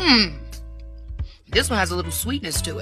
Mmm. This one has a little sweetness to it.